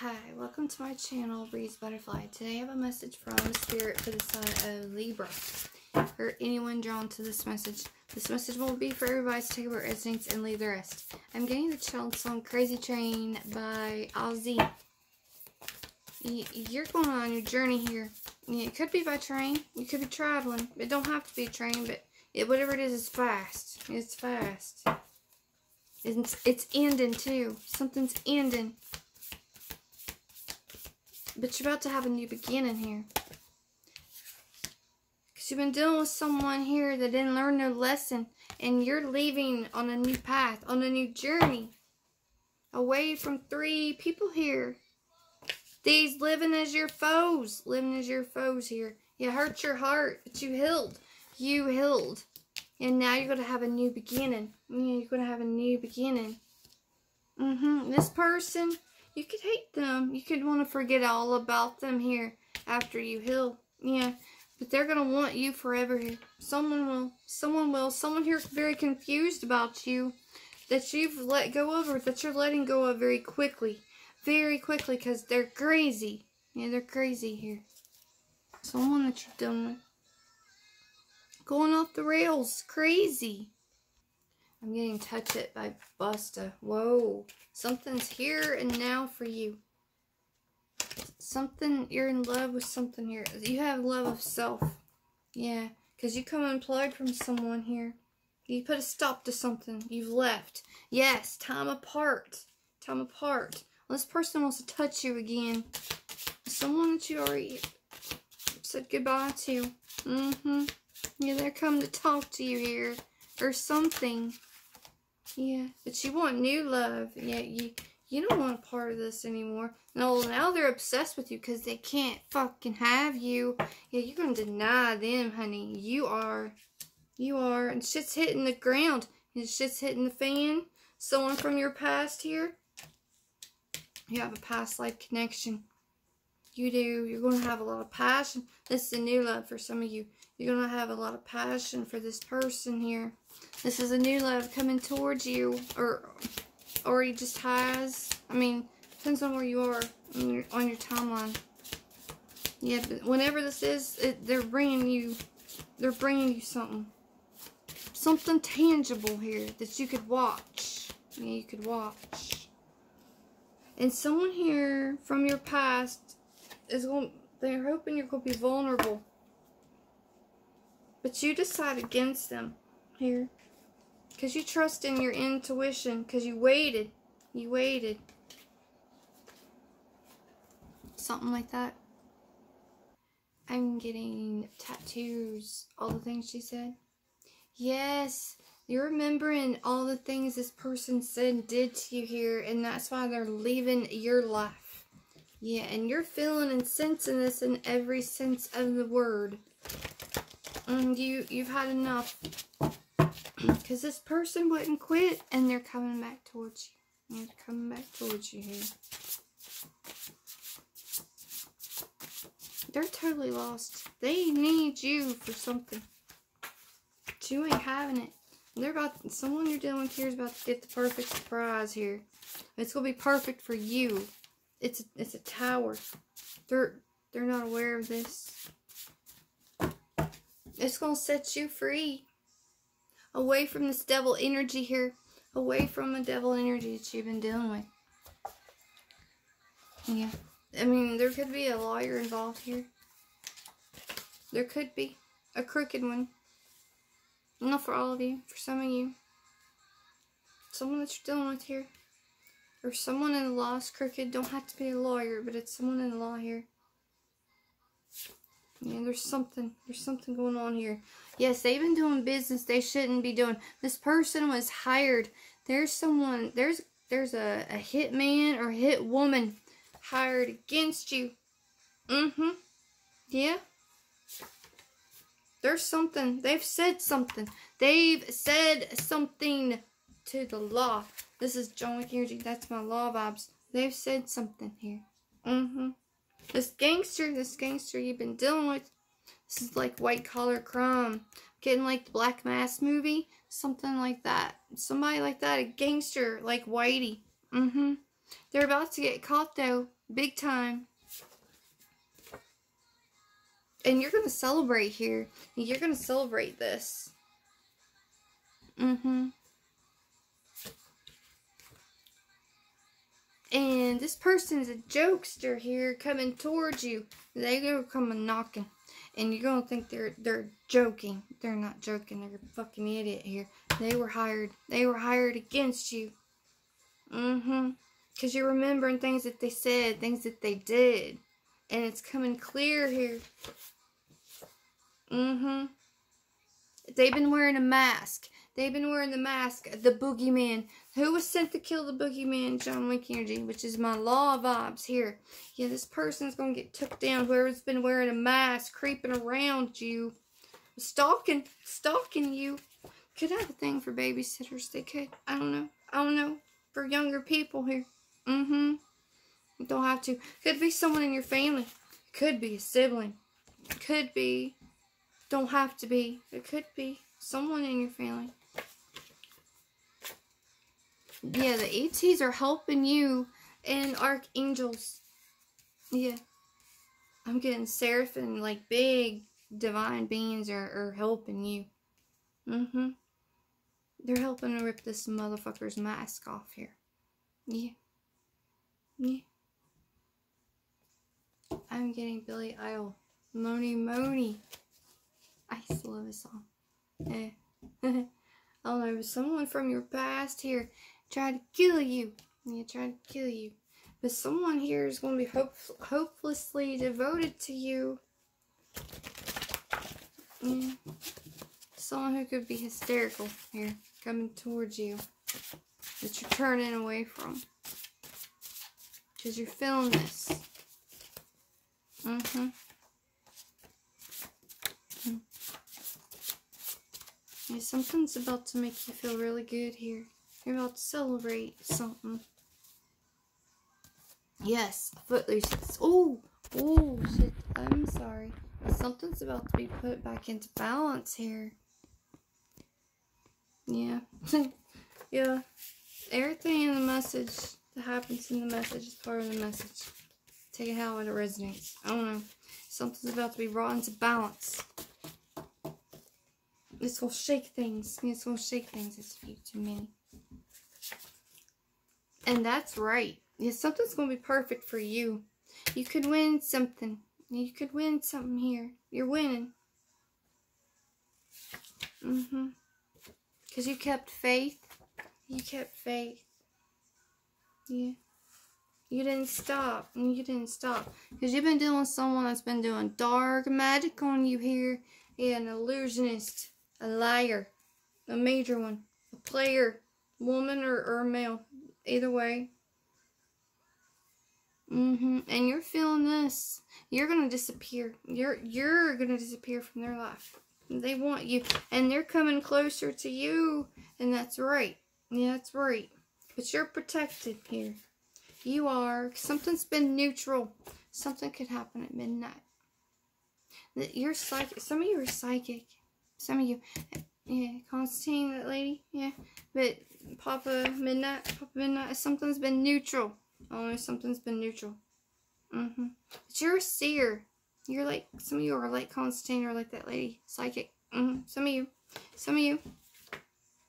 Hi, welcome to my channel, Breeze Butterfly. Today I have a message from Spirit for the sign of Libra. For anyone drawn to this message, this message will be for everybody to take what resonates and leave the rest. I'm getting the child song Crazy Train by Ozzy. You're going on your journey here. It could be by train. You could be traveling. It don't have to be a train, but it, whatever it is, it's fast. It's fast. It's, it's ending too. Something's ending. But you're about to have a new beginning here. Because you've been dealing with someone here that didn't learn their lesson. And you're leaving on a new path, on a new journey. Away from three people here. These living as your foes. Living as your foes here. You hurt your heart, but you healed. You healed. And now you're going to have a new beginning. You're going to have a new beginning. Mm-hmm. This person you could hate them. You could want to forget all about them here after you heal. Yeah, but they're going to want you forever here. Someone will. Someone will. Someone here is very confused about you that you've let go of or that you're letting go of very quickly. Very quickly because they're crazy. Yeah, they're crazy here. Someone that you're done with. Going off the rails. Crazy. I'm getting Touch It by Busta. Whoa. Something's here and now for you. Something, you're in love with something here. You have love of self. Yeah, because you come unplugged from someone here. You put a stop to something. You've left. Yes, time apart. Time apart. Well, this person wants to touch you again. Someone that you already said goodbye to. Mm-hmm. Yeah, they're coming to talk to you here. Or something. Yeah, but you want new love. Yeah, you you don't want a part of this anymore. No, oh, now they're obsessed with you because they can't fucking have you. Yeah, you're gonna deny them, honey. You are. You are. And shit's hitting the ground. And shit's hitting the fan. Someone from your past here. You have a past life connection. You do. You're going to have a lot of passion. This is a new love for some of you. You're going to have a lot of passion for this person here. This is a new love coming towards you. Or he just has. I mean, depends on where you are on your, on your timeline. Yeah, but whenever this is, it, they're bringing you, they're bringing you something. Something tangible here that you could watch. Yeah, you could watch. And someone here from your past is going, they're hoping you're going to be vulnerable. But you decide against them here. Because you trust in your intuition. Because you waited. You waited. Something like that. I'm getting t.A.T.u.'s. All the things she said. Yes. You're remembering all the things this person said and did to you here. And that's why they're leaving your life. Yeah, and you're feeling and sensing this in every sense of the word. And you, you've had enough. Because this person wouldn't quit and they're coming back towards you. They're coming back towards you here. They're totally lost. They need you for something. But you ain't having it. They're about someone you're dealing with here is about to get the perfect surprise here. It's gonna be perfect for you. It's a, it's a tower. They're they're not aware of this. It's gonna set you free away from this devil energy here, away from the devil energy that you've been dealing with. Yeah. I mean, there could be a lawyer involved here. There could be. A crooked one. Not for all of you. For some of you. Someone that you're dealing with here. Or someone in the law is crooked. Don't have to be a lawyer, but it's someone in the law here. Yeah, there's something. There's something going on here. Yes, they've been doing business they shouldn't be doing. This person was hired. There's someone. There's there's a, a hit man or hit woman hired against you. Mm-hmm. Yeah. There's something. They've said something. They've said something to the law. This is John Energy. That's my law vibes. They've said something here. Mm-hmm. This gangster, this gangster you've been dealing with, this is like white collar crime. Getting like the Black Mass movie, something like that. Somebody like that, a gangster like Whitey. Mm-hmm. They're about to get caught though, big time. And you're gonna celebrate here. You're gonna celebrate this. Mm-hmm. And this person's a jokester here coming towards you. They gonna come knocking. And you're gonna think they're they're joking. They're not joking, they're a fucking idiot here. They were hired. They were hired against you. Mm-hmm. Cause you're remembering things that they said, things that they did. And it's coming clear here. Mm-hmm. They've been wearing a mask. They've been wearing the mask, the boogeyman. Who was sent to kill the boogeyman? John Wick Energy, which is my law vibes here. Yeah, this person's going to get took down. Whoever's been wearing a mask, creeping around you, stalking, stalking you. Could have a thing for babysitters. They could. I don't know. I don't know. For younger people here. Mm-hmm. You don't have to. Could be someone in your family. Could be a sibling. Could be. Don't have to be. It could be someone in your family. Yeah, the ETs are helping you and archangels. Yeah. I'm getting seraphim, like big divine beings are, are helping you. Mm-hmm. They're helping to rip this motherfucker's mask off here. Yeah. Yeah. I'm getting Billy Idol. Mony Mony. I still love this song. Eh. I don't know, someone from your past here tried to kill you. Yeah, tried to kill you. But someone here is going to be hope hopelessly devoted to you. Yeah. Someone who could be hysterical here, coming towards you. That you're turning away from. Because you're feeling this. Mm-hmm. Yeah, something's about to make you feel really good here. You're about to celebrate something. Yes, footloose. Oh, oh, shit. I'm sorry. Something's about to be put back into balance here. Yeah. yeah. Everything in the message that happens in the message is part of the message. Take it how it resonates. I don't know. Something's about to be brought into balance. This will shake things. This will shake things. It's few too many. And that's right. Yeah, something's going to be perfect for you. You could win something. You could win something here. You're winning. Mm-hmm. Because you kept faith. You kept faith. Yeah. You didn't stop. You didn't stop. Because you've been dealing with someone that's been doing dark magic on you here. Yeah, an illusionist a liar, a major one, a player, woman or, or male, either way. Mm-hmm. And you're feeling this. You're gonna disappear. You're you're gonna disappear from their life. They want you, and they're coming closer to you, and that's right. Yeah, that's right. But you're protected here. You are. Something's been neutral. Something could happen at midnight. That you're psychic. Some of you are psychic. Some of you, yeah, Constantine, that lady, yeah. But Papa Midnite, Papa Midnite, something's been neutral. Oh, something's been neutral. Mm-hmm. But you're a seer. You're like, some of you are like Constantine or like that lady, psychic. Mm-hmm. Some of you, some of you,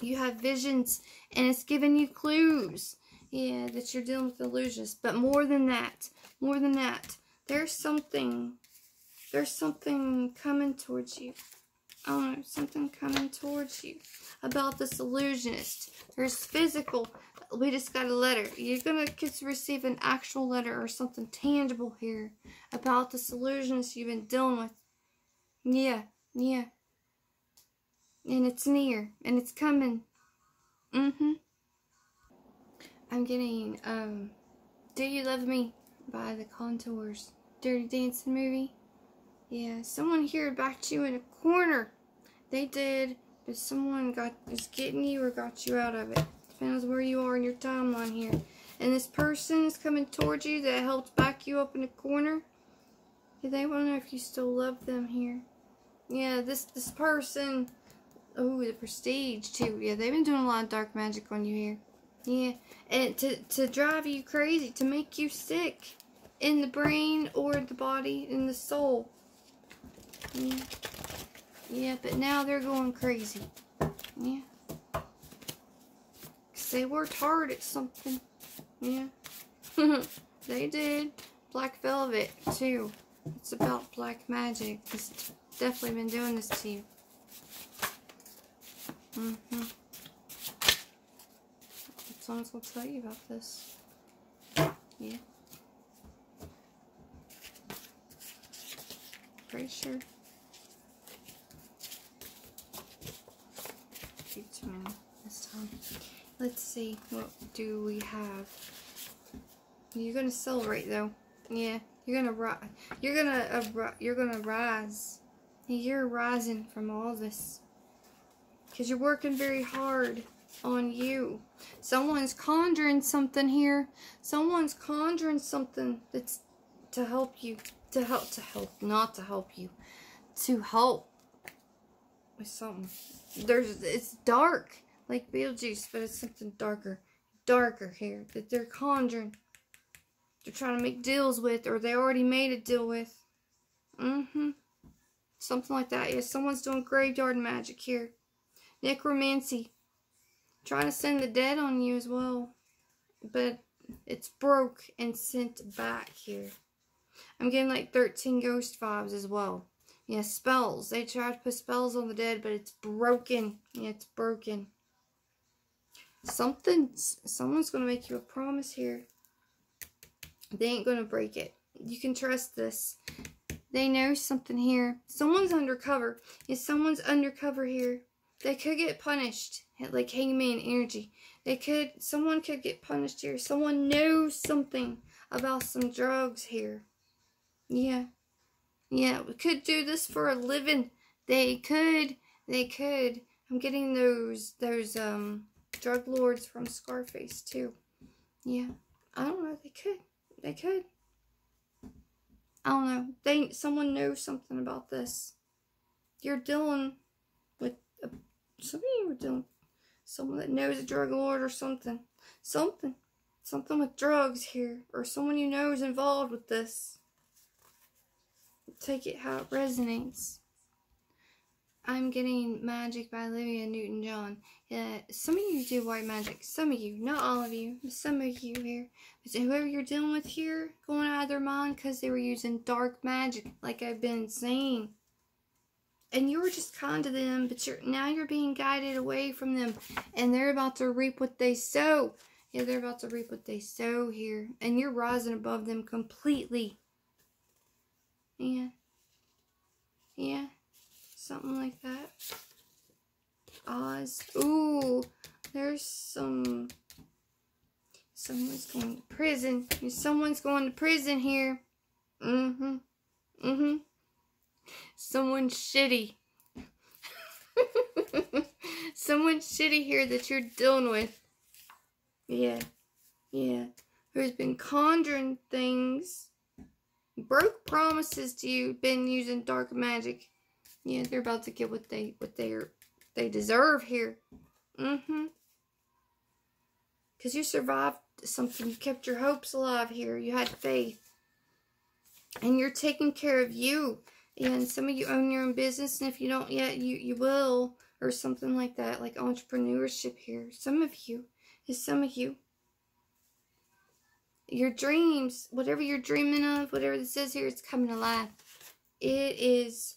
you have visions and it's giving you clues. Yeah, that you're dealing with illusions. But more than that, more than that, there's something, there's something coming towards you. Oh, something coming towards you about this illusionist. There's physical. We just got a letter. You're going to receive an actual letter or something tangible here about this illusionist you've been dealing with. Yeah, yeah. And it's near. And it's coming. Mm-hmm. I'm getting, um, Do You Love Me by The Contours. Dirty Dancing movie. Yeah, someone here backed you in a corner. They did, but someone got is getting you or got you out of it. Depends where you are in your timeline here. And this person is coming towards you that helped back you up in a corner. They want to know if you still love them here. Yeah, this this person. Oh, the prestige too. Yeah, they've been doing a lot of dark magic on you here. Yeah, and to, to drive you crazy, to make you sick in the brain or the body, in the soul. Yeah. Yeah, but now they're going crazy. Yeah. Cause they worked hard at something. Yeah. they did. Black Velvet, too. It's about black magic. It's definitely been doing this to you. Mm-hmm. Someone's gonna tell you about this. Yeah. Pretty sure. Too many this time. Let's see. What do we have? You're gonna celebrate though. Yeah. You're gonna rise. You're gonna uh, you're gonna rise. You're rising from all this because you're working very hard on you. Someone's conjuring something here. Someone's conjuring something that's to help you. To help, to help, not to help you. To help with something. There's, it's dark, like Beetlejuice, but it's something darker. Darker here that they're conjuring. They're trying to make deals with, or they already made a deal with. Mm-hmm. Something like that. Yeah, someone's doing graveyard magic here. Necromancy. Trying to send the dead on you as well. But it's broke and sent back here. I'm getting like 13 ghost vibes as well. Yeah, spells. They try to put spells on the dead, but it's broken. Yeah, it's broken. Something, someone's going to make you a promise here. They ain't going to break it. You can trust this. They know something here. Someone's undercover. If someone's undercover here, they could get punished like hangman energy. They could, someone could get punished here. Someone knows something about some drugs here. Yeah. Yeah, we could do this for a living. They could, they could. I'm getting those, those, um, drug lords from Scarface, too. Yeah. I don't know. They could. They could. I don't know. They, someone knows something about this. You're dealing with, a, some of you are dealing Someone that knows a drug lord or something. Something. Something with drugs here. Or someone you know is involved with this. Take it how it resonates. I'm getting Magic by Olivia Newton-John. Yeah, some of you do white magic. Some of you. Not all of you. But Some of you here. But whoever you're dealing with here, going out of their mind because they were using dark magic, like I've been saying and you were just kind to them, but you're now you're being guided away from them, and they're about to reap what they sow. Yeah, they're about to reap what they sow here, and you're rising above them completely. Yeah, yeah, something like that. Oz. Ooh, there's some. Someone's going to prison. Someone's going to prison here. Mm-hmm. Mm-hmm someone shitty. someone shitty here that you're dealing with. Yeah. Yeah. Who's been conjuring things. Broke promises to you. Been using dark magic. Yeah, they're about to get what they what they are they deserve here. Mm-hmm. Because you survived something. You kept your hopes alive here. You had faith. And you're taking care of you. And some of you own your own business, and if you don't yet, you, you will, or something like that, like entrepreneurship here. Some of you, is some of you. Your dreams, whatever you're dreaming of, whatever this is here, it's coming alive. It is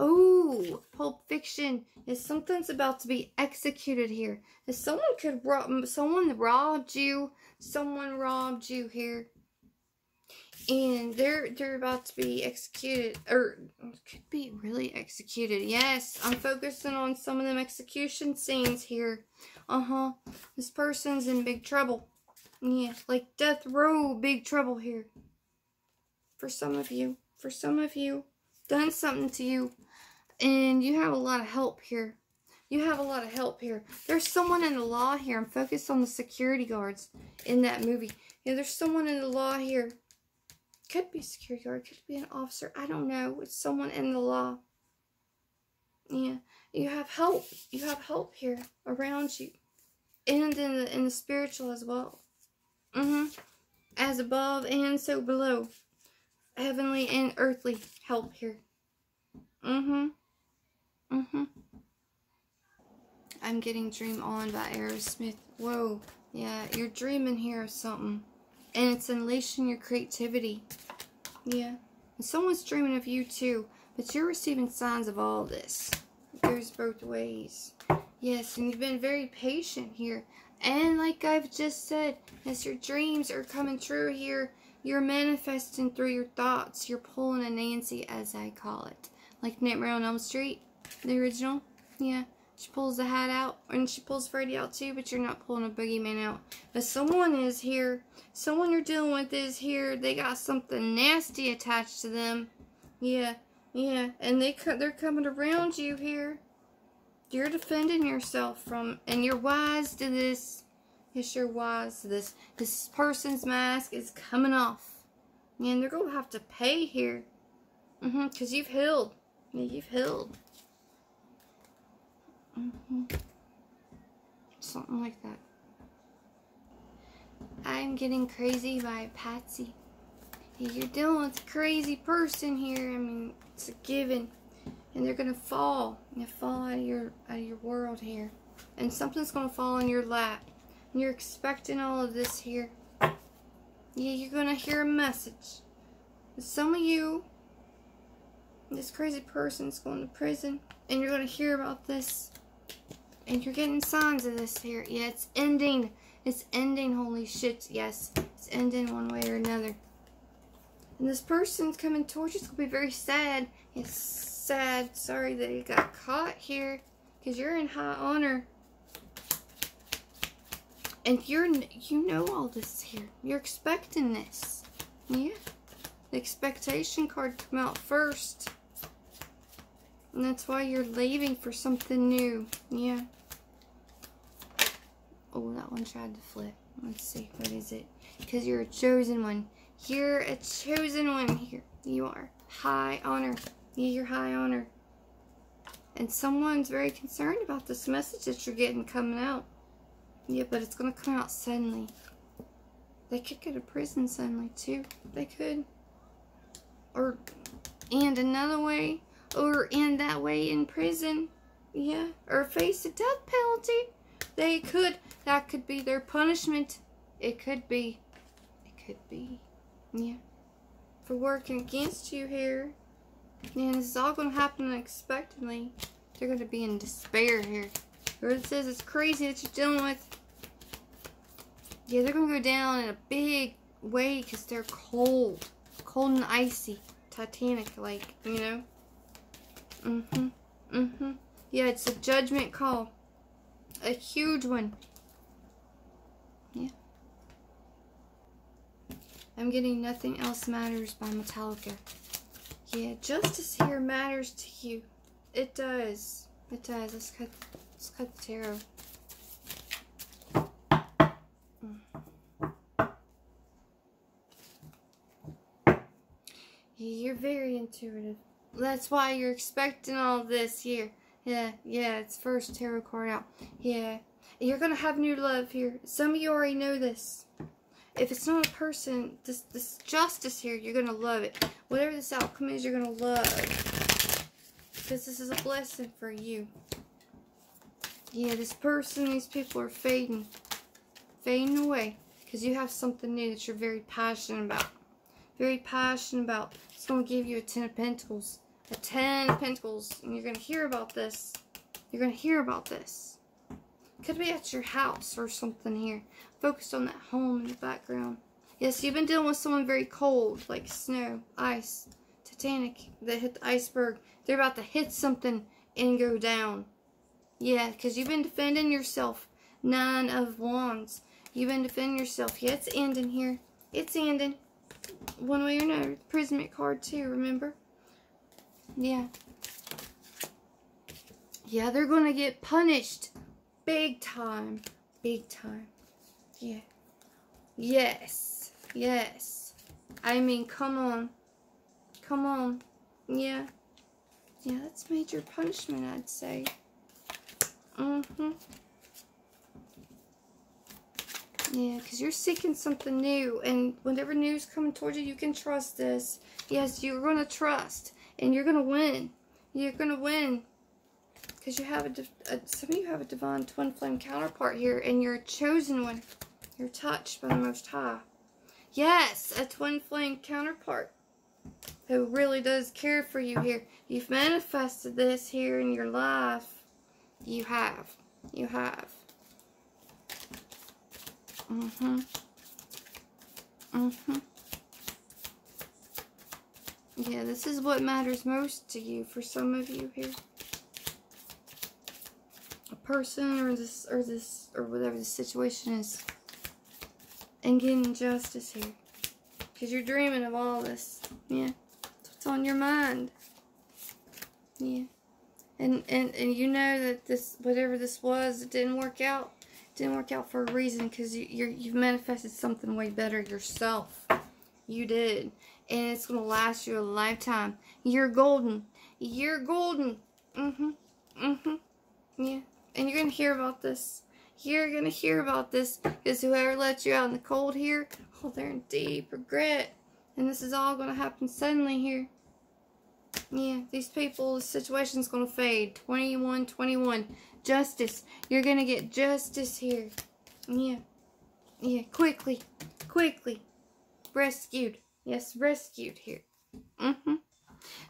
Oh, Pulp Fiction. Is something's about to be executed here. If someone could rob, someone robbed you, someone robbed you here and they're they're about to be executed or could be really executed. Yes i'm focusing on some of them execution scenes here. Uh-huh. This person's in big trouble. Yeah like death row big trouble here. For some of you for some of you done something to you. And you have a lot of help here. You have a lot of help here. There's someone in the law here. I'm focused on the security guards in that movie. Yeah there's someone in the law here could be a security guard, could be an officer. I don't know. It's someone in the law. Yeah. You have help. You have help here around you. And in the in the spiritual as well. Mm-hmm. As above and so below. Heavenly and earthly help here. Mm-hmm. Mm-hmm. I'm getting Dream On by Aerosmith. Whoa. Yeah, you're dreaming here of something. And it's unleashing your creativity. Yeah. And someone's dreaming of you too. But you're receiving signs of all this. It goes both ways. Yes, and you've been very patient here. And like I've just said, as your dreams are coming true here, you're manifesting through your thoughts. You're pulling a Nancy, as I call it. Like Nightmare on Elm Street, the original. Yeah. She pulls the hat out, and she pulls Freddy out too, but you're not pulling a boogeyman out. But someone is here. Someone you're dealing with is here. They got something nasty attached to them. Yeah, yeah, and they they're coming around you here. You're defending yourself from, and you're wise to this. Yes, you're wise to this. This person's mask is coming off. And they're going to have to pay here. Mm-hmm, because you've healed. Yeah, you've healed. Mm-hmm. Something like that. I'm getting crazy by Patsy. You're dealing with a crazy person here. I mean, it's a given. And they're gonna fall. You fall out of your out of your world here. And something's gonna fall on your lap. And you're expecting all of this here. Yeah, you're gonna hear a message. Some of you, this crazy person's going to prison. And you're gonna hear about this. And you're getting signs of this here. Yeah, it's ending. It's ending, holy shit. Yes, it's ending one way or another. And this person's coming towards you. It's going to be very sad. It's sad. Sorry that you got caught here. Because you're in high honor. And you're, you know all this here. You're expecting this. Yeah. The expectation card come out first. And that's why you're leaving for something new. Yeah. Oh, that one tried to flip. Let's see. What is it? Because you're a chosen one. You're a chosen one here. You are. High honor. Yeah, you're high honor. And someone's very concerned about this message that you're getting coming out. Yeah, but it's going to come out suddenly. They could go to prison suddenly, too. They could. Or, and another way, or in that way in prison. Yeah, or face a death penalty. They could. That could be their punishment. It could be. It could be. Yeah. For working against you here. And this is all going to happen unexpectedly. They're going to be in despair here. Or it says it's crazy that you're dealing with. Yeah, they're going to go down in a big way because they're cold. Cold and icy. Titanic-like, you know? Mm-hmm. Mm-hmm. Yeah, it's a judgment call. A huge one. Yeah. I'm getting Nothing Else Matters by Metallica. Yeah, justice here matters to you. It does. It does. Let's cut let's cut the tarot. You're very intuitive. That's why you're expecting all this here. Yeah, yeah, it's first tarot card out. Yeah, you're going to have new love here. Some of you already know this. If it's not a person, this, this justice here, you're going to love it. Whatever this outcome is, you're going to love. Because this is a blessing for you. Yeah, this person, these people are fading. Fading away. Because you have something new that you're very passionate about. Very passionate about. It's going to give you a Ten of Pentacles. A Ten of Pentacles. And you're going to hear about this. You're going to hear about this. Could be at your house or something here. Focused on that home in the background. Yes, you've been dealing with someone very cold, like snow, ice, Titanic that hit the iceberg. They're about to hit something and go down. Yeah, because you've been defending yourself. Nine of Wands. You've been defending yourself. Yeah, it's ending here. It's ending. One way or another. Prismic card too, remember? Yeah. Yeah, they're going to get punished. Big time. Big time. Yeah. Yes. Yes. I mean, come on. Come on. Yeah. Yeah, that's major punishment, I'd say. Mm-hmm. Yeah, because you're seeking something new, and whenever news coming towards you, you can trust this. Yes, you're going to trust, and you're going to win. You're going to win. Because you have a, a, some of you have a divine twin flame counterpart here, and you're a chosen one. You're touched by the Most High. Yes, a twin flame counterpart who really does care for you here. You've manifested this here in your life. You have. You have. Mm-hmm. Mm-hmm. Yeah, this is what matters most to you for some of you here. A person or this or this or whatever the situation is. And getting justice here. Because you're dreaming of all this. Yeah. What's on your mind. Yeah. And, and, and you know that this, whatever this was, it didn't work out. Didn't work out for a reason because you, you're, you've manifested something way better yourself. You did. And it's going to last you a lifetime. You're golden. You're golden. Mm-hmm. Mm-hmm. Yeah. And you're going to hear about this. You're going to hear about this because whoever let you out in the cold here, oh, they're in deep regret. And this is all going to happen suddenly here. Yeah, these people, the situation's going to fade. 21, 21. Justice. You're going to get justice here. Yeah. Yeah, quickly. Quickly. Rescued. Yes, rescued here. Mm-hmm.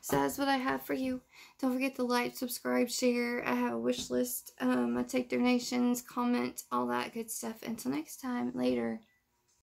So that's what I have for you. Don't forget to like, subscribe, share. I have a wish list. Um, I take donations, comment, all that good stuff. Until next time, later.